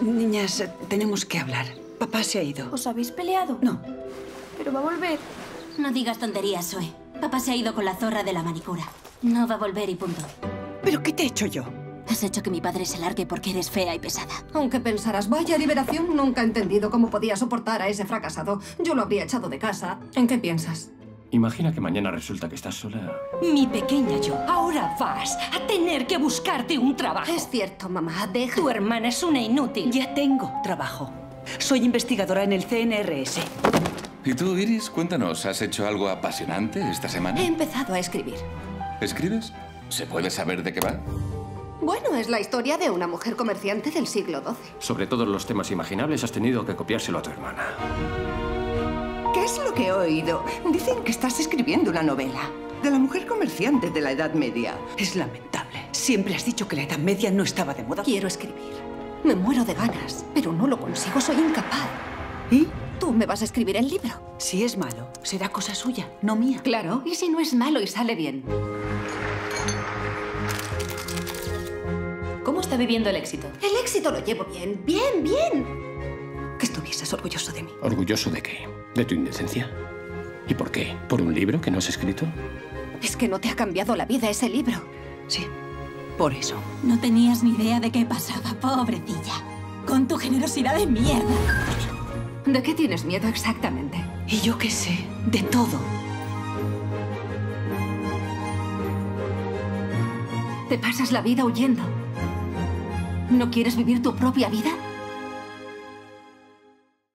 Niñas, tenemos que hablar. Papá se ha ido. ¿Os habéis peleado? No. Pero va a volver. No digas tonterías, Zoe. Papá se ha ido con la zorra de la manicura. No va a volver y punto. ¿Pero qué te he hecho yo? Has hecho que mi padre se largue porque eres fea y pesada. Aunque pensarás, vaya liberación, nunca he entendido cómo podía soportar a ese fracasado. Yo lo habría echado de casa. ¿En qué piensas? Imagina que mañana resulta que estás sola. Mi pequeña yo, ahora vas a tener que buscarte un trabajo. Es cierto, mamá, deja... Tu hermana es una inútil. Ya tengo trabajo. Soy investigadora en el CNRS. ¿Y tú, Iris? Cuéntanos, ¿has hecho algo apasionante esta semana? He empezado a escribir. ¿Escribes? ¿Se puede saber de qué va? Bueno, es la historia de una mujer comerciante del siglo XII. Sobre todos los temas imaginables has tenido que copiárselo a tu hermana. ¿Qué es lo que he oído? Dicen que estás escribiendo una novela. De la mujer comerciante de la Edad Media. Es lamentable. Siempre has dicho que la Edad Media no estaba de moda. Quiero escribir. Me muero de ganas, pero no lo consigo, soy incapaz. ¿Y? Tú me vas a escribir el libro. Si es malo, será cosa suya, no mía. Claro, y si no es malo y sale bien. ¿Cómo está viviendo el éxito? El éxito lo llevo bien, bien, bien. Orgulloso de mí. ¿Orgulloso de qué? ¿De tu indecencia? ¿Y por qué? ¿Por un libro que no has escrito? Es que no te ha cambiado la vida ese libro. Sí, por eso. No tenías ni idea de qué pasaba, pobrecilla. Con tu generosidad de mierda. ¿De qué tienes miedo exactamente? Y yo qué sé, de todo. Te pasas la vida huyendo. ¿No quieres vivir tu propia vida?